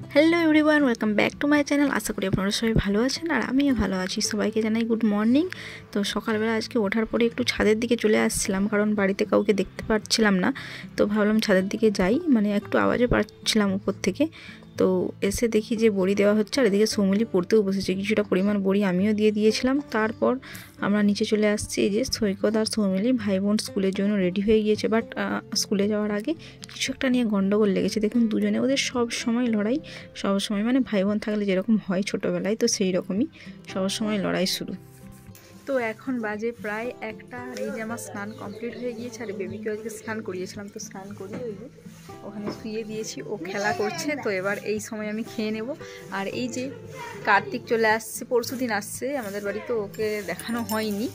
Hello everyone welcome back to my channel আশা করি আপনারা সবাই ভালো আছেন আর আমিও ভালো আছি। সবাইকে জানাই গুড মর্নিং তো সকালবেলা আজকে ওঠার পরে একটু ছাদের দিকে চলে আসছিলাম, কারণ বাড়িতে কাউকে দেখতে পাচ্ছিলাম না। তো ভাবলাম ছাদের দিকে যাই মানে একটু আওয়াজও পাচ্ছিলাম উপর থেকে। তো এসে দেখি যে বড়ি দেওয়া হচ্ছে, আর এদিকে সৌমিলি পড়তেও বসেছে। কিছুটা পরিমাণ বড়ি আমিও দিয়ে দিয়েছিলাম। তারপর আমরা নিচে চলে আসছি যে সৈকত আর সৌমিলি ভাই বোন স্কুলের জন্য রেডি হয়ে গিয়েছে। বাট স্কুলে যাওয়ার আগে কিছু একটা নিয়ে গণ্ডগোল লেগেছে। দেখুন, দুজনে ওদের সব সময় লড়াই, সব সময় মানে ভাই বোন থাকলে যেরকম হয় ছোটোবেলায়, তো সেই রকমই সব সময় লড়াই শুরু। তো এখন বাজে প্রায় একটা আর এই যে আমার স্নান কমপ্লিট হয়ে গিয়েছে আর বেবিকে আজকে স্নান করিয়েছিলাম তো স্নান করিয়ে ওই যে। ওখানে শুয়ে দিয়েছি ও খেলা করছে তো এবার এই সময় আমি খেয়ে নেব। আর এই যে কার্তিক চলে আসছে পরশু দিন আসছে আমাদের বাড়ি তো ওকে দেখানো হয়নি।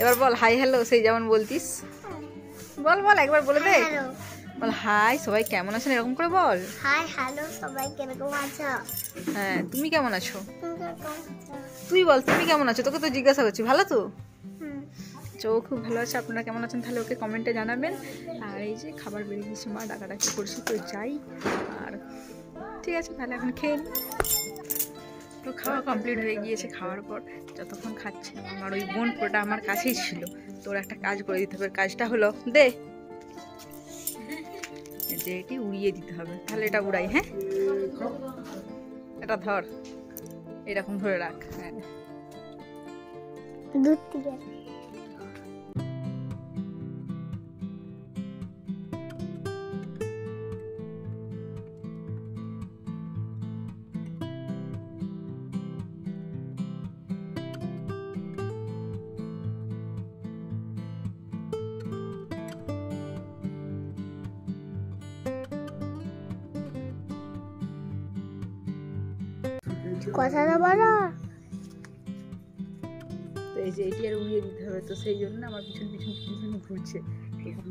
এবার বল হাই হ্যালো সেই যেমন বলতিস। বল বল একবার বলে দে বল হাই সবাই কেমন আছেন? এরকম করে বল। হাই হ্যালো সবাই কীরকম আছো? হ্যাঁ তুমি কেমন আছো? তুই বল তুমি কেমন আছো? তোকে তো জিজ্ঞাসা করছি ভালো তো? ও খুব ভালো আছে। আপনারা কেমন আছেন? তাহলে ওকে কমেন্টে জানাবেন। আর এই যে খাবার বেরিয়ে গেছে মা ডাকাডাকি করছি তো যাই। আর ঠিক আছে তাহলে এখন খেয়ে। তো খাওয়া কমপ্লিট হয়ে গিয়েছে খাওয়ার পর। যতক্ষণ খাচ্ছে আমার ওই বোন পুরোটা আমার কাছেই ছিল। তোর একটা কাজ করে দিতে হবে। কাজটা হলো দে। যে এটি উড়িয়ে দিতে হবে। তাহলে এটা উড়াই হ্যাঁ? এটা ধর। এরকম ধরে রাখ হ্যাঁ। কথাটা বলো। তো এই যে এটি আর উড়িয়ে দিতে হবে তো সেই জন্য আমার পিছন পিছন পিছন ঘুরছে।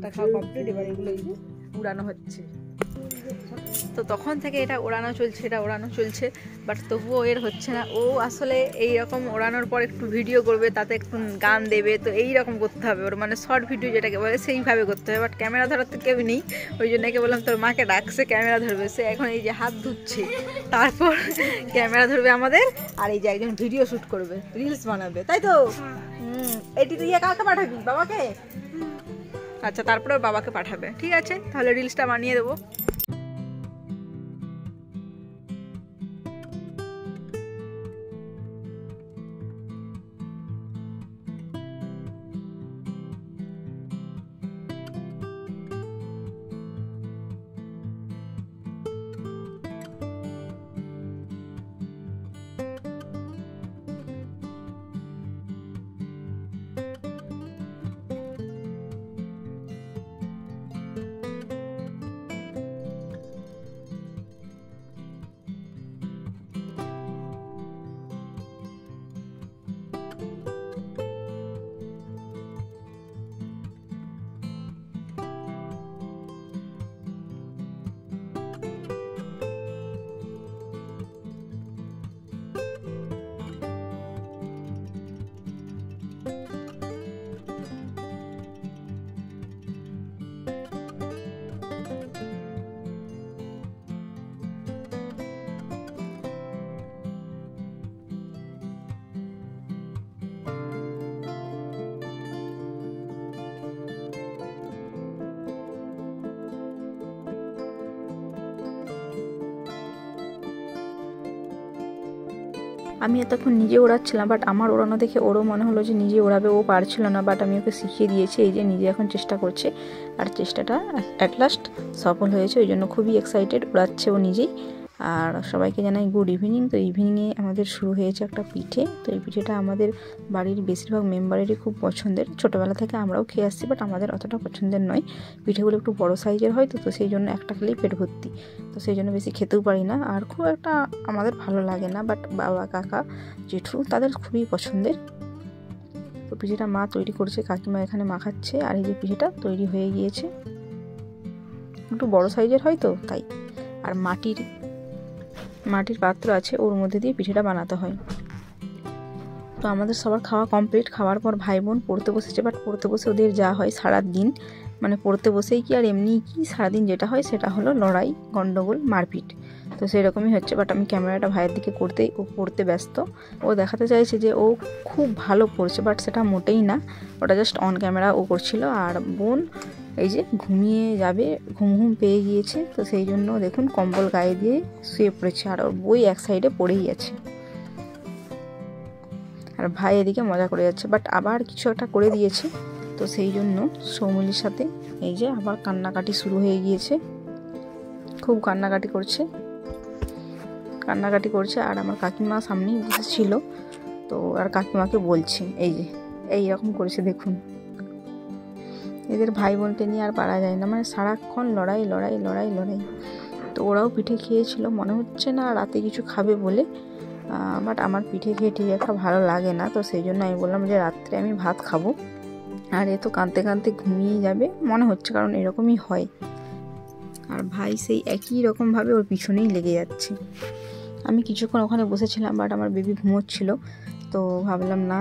তো খাওয়া কমপ্লিট এবার এগুলো এই যে উড়ানো হচ্ছে। তো তখন থেকে এটা ওড়ানো চলছে এটা ওড়ানো চলছে বাট তবুও এর হচ্ছে না। ও আসলে এই রকম ওড়ানোর পর একটু ভিডিও করবে তাতে একটু গান দেবে তো এই রকম করতে হবে। ওর মানে শর্ট ভিডিও যেটাকে বলে সেইভাবে করতে হবে বাট ক্যামেরা ধরার তো কেউ নেই। ওই জন্য একে বললাম তোর মাকে ডাকছে ক্যামেরা ধরবে। সে এখন এই যে হাত ধুচ্ছে তারপর ক্যামেরা ধরবে আমাদের আর এই যে একজন ভিডিও শ্যুট করবে রিলস বানাবে তাই তো? এটি তুই কাকে পাঠাবি বাবাকে? আচ্ছা তারপরে ওর বাবাকে পাঠাবে ঠিক আছে? তাহলে রিলসটা বানিয়ে দেবো। আমি এতক্ষণ নিজে ওড়াচ্ছিলাম বাট আমার ওড়ানো দেখে ওরও মনে হলো যে নিজে ওড়াবে, ও পারছিল না বাট আমি ওকে শিখিয়ে দিয়েছি, এই যে নিজে এখন চেষ্টা করছে। আর চেষ্টাটা অ্যাট লাস্ট সফল হয়েছে, ওই জন্য খুবই এক্সাইটেড ওড়াচ্ছে ও নিজেই। আর সবাইকে জানাই গুড ইভিনিং তো ইভিনিংয়ে আমাদের শুরু হয়েছে একটা পিঠে। তো এই পিঠেটা আমাদের বাড়ির বেশিরভাগ মেম্বারেরই খুব পছন্দের। ছোটোবেলা থেকে আমরাও খেয়ে আসছি বাট আমাদের অতটা পছন্দের নয়। পিঠেগুলো একটু বড় সাইজের হয়, তো তো সেই জন্য একটা খেলেই পেট ভর্তি। তো সেই জন্য বেশি খেতেও পারি না। আর খুব একটা আমাদের ভালো লাগে না বাট বাবা, কাকা, জেঠু তাদের খুবই পছন্দের। তো পিঠেটা মা তৈরি করছে, কাকিমা এখানে মাখাচ্ছে, আর এই যে পিঠেটা তৈরি হয়ে গিয়েছে। একটু বড় সাইজের হয় তো, তাই। আর মাটির মাটির পাত্র আছে, ওর মধ্যে দিয়ে পিঠেটা বানাতে হয়। তো আমাদের সবার খাওয়া কমপ্লিট খাওয়ার পর ভাই বোন পড়তে বসেছে বাট পড়তে বসে ওদের যা হয় সারা দিন মানে পড়তে বসেই কি আর এমনি কি সারাদিন যেটা হয় সেটা হলো লড়াই, গন্ডগোল, মারপিট। তো সেরকমই হচ্ছে বাট আমি ক্যামেরাটা ভাইয়ের দিকে করতেই ও পড়তে ব্যস্ত। ও দেখাতে চাইছে যে ও খুব ভালো পড়ছে বাট সেটা মোটেই না। ওটা জাস্ট অন ক্যামেরা ও করছিল, আর বোন এই যে ঘুমিয়ে যাবে, ঘুম ঘুম পেয়ে গিয়েছে, তো সেই জন্য দেখুন কম্বল গায়ে দিয়ে শুয়ে পড়েছে, আর ওর বই এক সাইডে পড়েই আছে। আর ভাই এদিকে মজা করে যাচ্ছে বাট আবার কিছু একটা করে দিয়েছে, তো সেই জন্য সৌমিলির সাথে এই যে আবার কান্নাকাটি শুরু হয়ে গিয়েছে। খুব কান্নাকাটি করছে। কান্নাকাটি করছে, আর আমার কাকিমা সামনেই বসেছিল, তো আর কাকিমাকে বলছে, এই যে, এই রকম করেছে, দেখুন। এদের ভাই বোনকে নিয়ে আর পারা যায় না। মানে সারাক্ষণ লড়াই লড়াই লড়াই লড়াই। তো ওরাও পিঠে খেয়েছিল। মনে হচ্ছে না রাতে কিছু খাবে বলে। বাট আমার পিঠে খেয়ে ঠিক একটা ভালো লাগে না। তো সেই জন্য আমি বললাম যে রাত্রে আমি ভাত খাব। আর এ তো কাঁদতে কাঁদতে ঘুমিয়ে যাবে। মনে হচ্ছে কারণ এরকমই হয়। আর ভাই সেই একই রকমভাবে ওর পিছনেই লেগে যাচ্ছে। আমি কিছুক্ষণ ওখানে বসেছিলাম বাট আমার বেবি ঘুমোচ্ছিল। তো ভাবলাম না,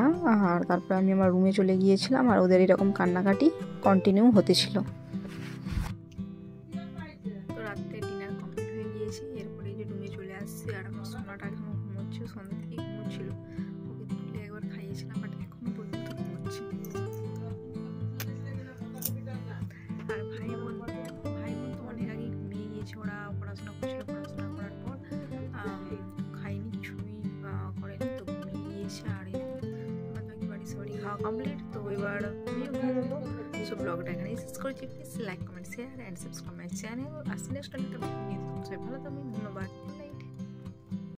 আর তারপরে আমি আমার রুমে চলে গিয়েছিলাম, আর ওদের এরকম কান্নাকাটি কন্টিনিউ হতেছিল খাওয়া কমপ্লিট তো এবার আমিও ঘুমবো সো ব্লগটা এখানেই শেষ করছি। Please like comment share and subscribe my channel আসছি নেক্সট একটা ভালো থাকবেন। ধন্যবাদ।